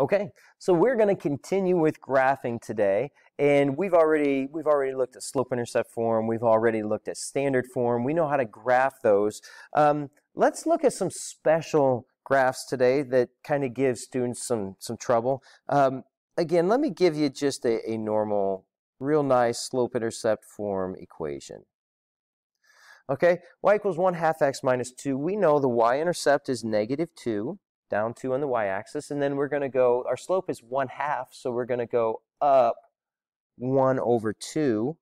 Okay, so we're going to continue with graphing today, and we've already we've already looked at slope-intercept form. We've already looked at standard form. We know how to graph those. Um, let's look at some special graphs today that kind of give students some some trouble. Um, again, let me give you just a, a normal, real nice slope-intercept form equation. Okay, y equals 1 half x minus 2. We know the y-intercept is negative 2 down 2 on the y-axis, and then we're going to go, our slope is 1 half, so we're going to go up 1 over 2,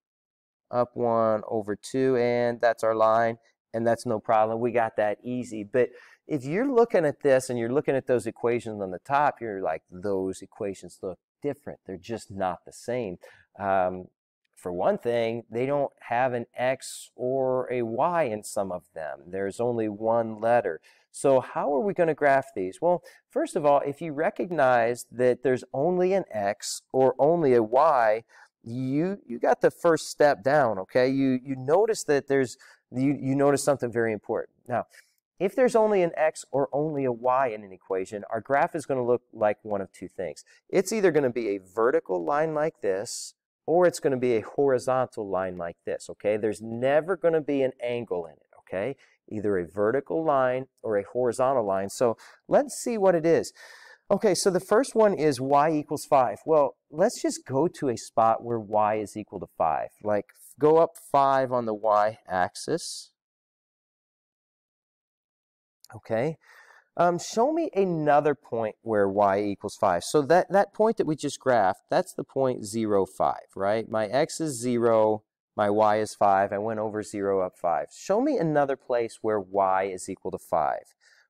up 1 over 2, and that's our line, and that's no problem. We got that easy. But if you're looking at this and you're looking at those equations on the top, you're like, those equations look different. They're just not the same. Um, for one thing, they don't have an X or a Y in some of them. There's only one letter. So how are we going to graph these? Well, first of all, if you recognize that there's only an X or only a Y, you you got the first step down, okay? You you notice that there's you you notice something very important. Now, if there's only an X or only a Y in an equation, our graph is going to look like one of two things. It's either going to be a vertical line like this, or it's going to be a horizontal line like this, okay? There's never going to be an angle in it, okay? either a vertical line or a horizontal line. So let's see what it is. Okay, so the first one is y equals 5. Well, let's just go to a spot where y is equal to 5. Like, go up 5 on the y-axis. Okay. Um, show me another point where y equals 5. So that, that point that we just graphed, that's the point 0, 5, right? My x is 0, my y is 5. I went over 0 up 5. Show me another place where y is equal to 5.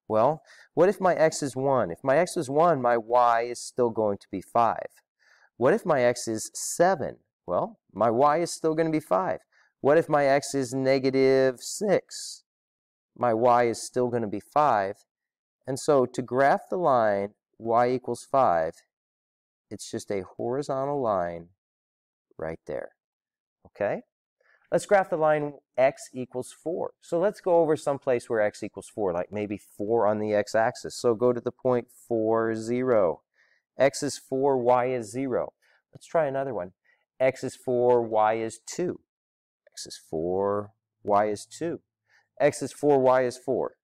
Well, what if my x is 1? If my x is 1, my y is still going to be 5. What if my x is 7? Well, my y is still going to be 5. What if my x is negative 6? My y is still going to be 5. And so to graph the line y equals 5, it's just a horizontal line right there. Okay? Let's graph the line x equals 4. So let's go over some place where x equals 4, like maybe 4 on the x-axis. So go to the point 4, 0. x is 4, y is 0. Let's try another one. x is 4, y is 2. x is 4, y is 2. x is 4, y is 4.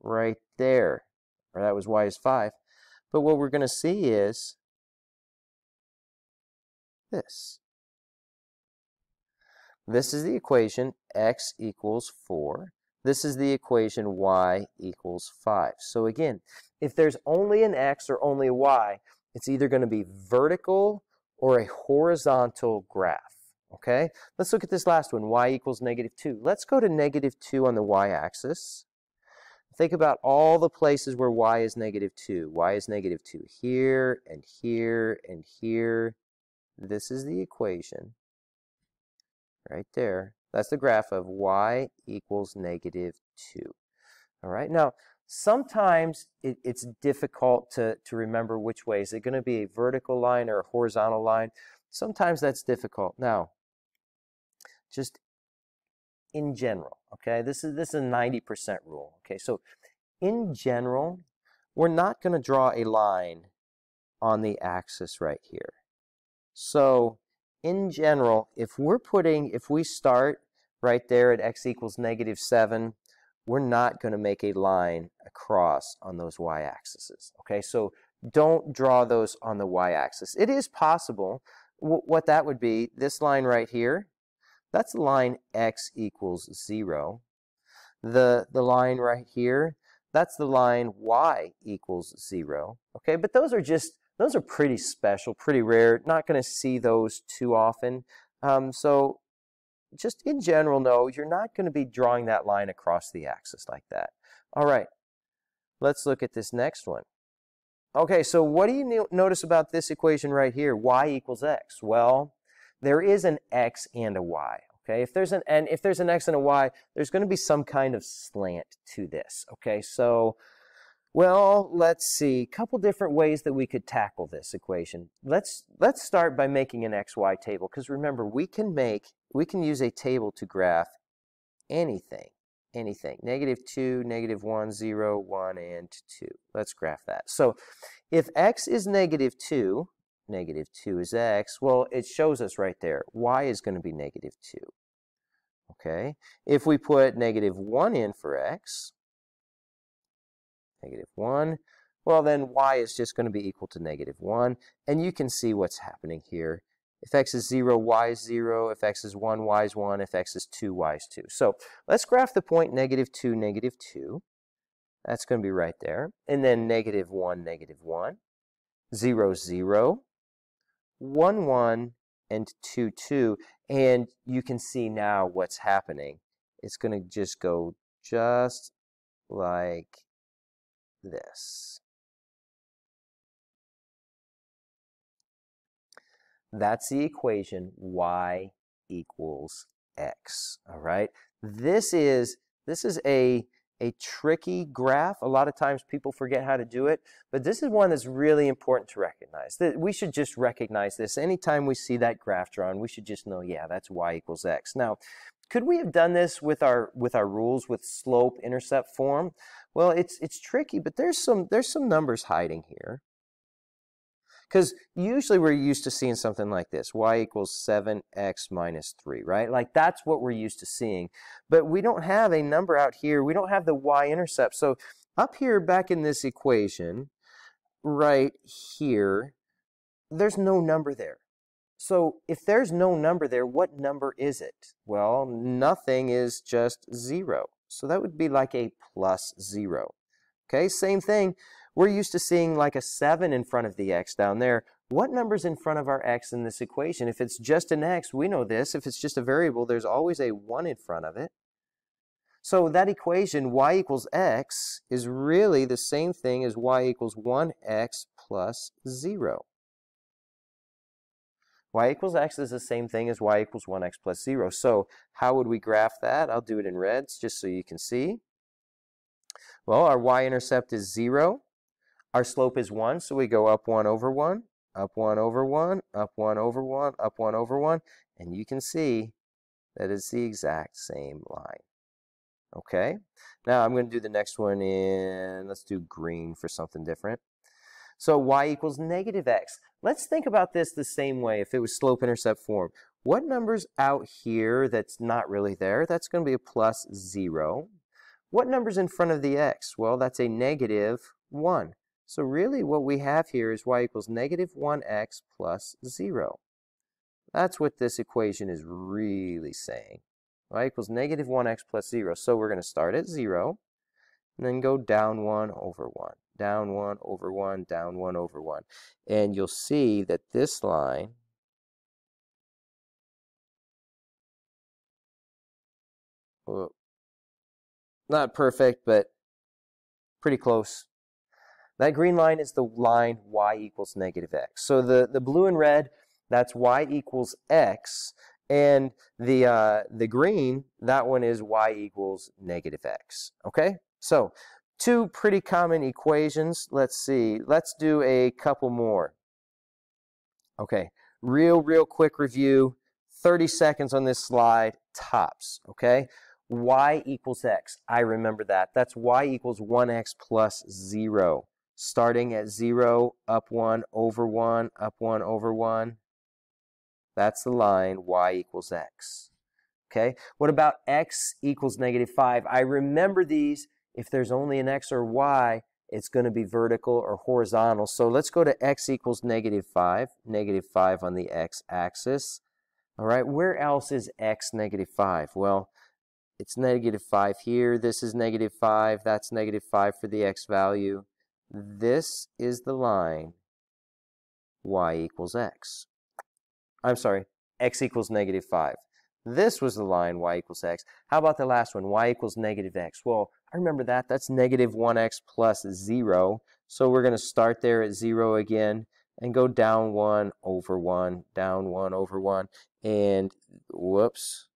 Right there. Or that was y is 5. But what we're going to see is this. This is the equation x equals 4. This is the equation y equals 5. So again, if there's only an x or only a y, it's either going to be vertical or a horizontal graph. Okay, let's look at this last one, y equals negative 2. Let's go to negative 2 on the y-axis. Think about all the places where y is negative 2. y is negative 2 here and here and here. This is the equation right there. That's the graph of y equals negative 2. All right, now sometimes it, it's difficult to, to remember which way. Is it going to be a vertical line or a horizontal line? Sometimes that's difficult. Now, just in general, okay, this is, this is a 90% rule. Okay, so in general, we're not going to draw a line on the axis right here. So in general, if we're putting, if we start right there at x equals negative 7, we're not going to make a line across on those y-axes. Okay, so don't draw those on the y-axis. It is possible. W what that would be, this line right here, that's the line x equals 0. The, the line right here, that's the line y equals 0. Okay, but those are just those are pretty special, pretty rare. Not going to see those too often. Um, so just in general, no, you're not going to be drawing that line across the axis like that. All right, let's look at this next one. Okay, so what do you notice about this equation right here? y equals x. Well, there is an x and a y. Okay, if there's an and if there's an x and a y, there's going to be some kind of slant to this. Okay, so well, let's see. A couple different ways that we could tackle this equation. Let's let's start by making an xy table because remember, we can make we can use a table to graph anything. anything. Negative 2, negative 1, 0, 1, and 2. Let's graph that. So if x is negative 2, negative 2 is x, well, it shows us right there. y is going to be negative 2. Okay, if we put negative 1 in for x, negative 1, well then y is just going to be equal to negative 1, and you can see what's happening here. If x is 0, y is 0. If x is 1, y is 1. If x is 2, y is 2. So let's graph the point negative 2, negative 2. That's going to be right there. And then negative 1, negative 1. 0, 0. 1, 1, and 2, 2. And you can see now what's happening. It's going to just go just like this. That's the equation y equals x, all right? This is, this is a, a tricky graph. A lot of times people forget how to do it, but this is one that's really important to recognize. That We should just recognize this. Anytime we see that graph drawn, we should just know, yeah, that's y equals x. Now, could we have done this with our, with our rules with slope intercept form? Well, it's, it's tricky, but there's some, there's some numbers hiding here. Because usually we're used to seeing something like this, y equals 7x minus 3, right? Like that's what we're used to seeing. But we don't have a number out here. We don't have the y-intercept. So up here back in this equation, right here, there's no number there. So if there's no number there, what number is it? Well, nothing is just 0. So that would be like a plus 0. Okay, same thing. We're used to seeing like a 7 in front of the x down there. What number's in front of our x in this equation? If it's just an x, we know this. If it's just a variable, there's always a 1 in front of it. So that equation, y equals x, is really the same thing as y equals 1x plus 0. Y equals x is the same thing as y equals 1x plus 0. So how would we graph that? I'll do it in reds just so you can see. Well, our y-intercept is 0. Our slope is 1, so we go up 1 over 1, up 1 over 1, up 1 over 1, up 1 over 1, and you can see that it's the exact same line. Okay, now I'm going to do the next one in, let's do green for something different. So y equals negative x. Let's think about this the same way if it was slope-intercept form. What number's out here that's not really there? That's going to be a plus 0. What number's in front of the x? Well, that's a negative 1. So really what we have here is y equals negative 1x plus 0. That's what this equation is really saying. y equals negative 1x plus 0. So we're going to start at 0 and then go down 1 over 1. Down 1 over 1, down 1 over 1. And you'll see that this line well, not perfect, but pretty close. That green line is the line y equals negative x. So the, the blue and red, that's y equals x. And the, uh, the green, that one is y equals negative x. Okay? So two pretty common equations. Let's see. Let's do a couple more. Okay. Real, real quick review. 30 seconds on this slide, tops. Okay? y equals x. I remember that. That's y equals 1x plus 0 starting at 0, up 1, over 1, up 1, over 1. That's the line y equals x. Okay, what about x equals negative 5? I remember these. If there's only an x or y, it's going to be vertical or horizontal. So let's go to x equals negative 5, negative 5 on the x-axis. All right, where else is x negative 5? Well, it's negative 5 here. This is negative 5. That's negative 5 for the x value. This is the line y equals x. I'm sorry, x equals negative 5. This was the line y equals x. How about the last one, y equals negative x? Well, I remember that. That's negative 1x plus 0. So we're going to start there at 0 again and go down 1 over 1, down 1 over 1. And whoops,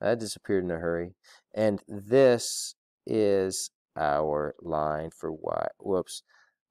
that disappeared in a hurry. And this is our line for y. Whoops.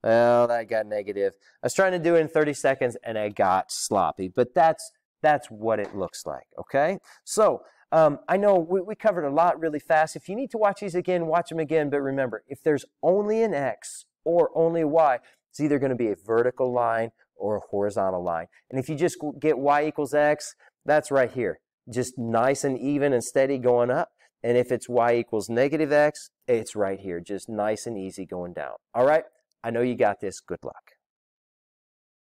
Well, that got negative. I was trying to do it in 30 seconds and I got sloppy, but that's that's what it looks like, okay? So, Um, I know we, we covered a lot really fast. If you need to watch these again, watch them again. But remember, if there's only an X or only a Y, it's either going to be a vertical line or a horizontal line. And if you just get Y equals X, that's right here. Just nice and even and steady going up. And if it's Y equals negative X, it's right here. Just nice and easy going down. All right? I know you got this. Good luck.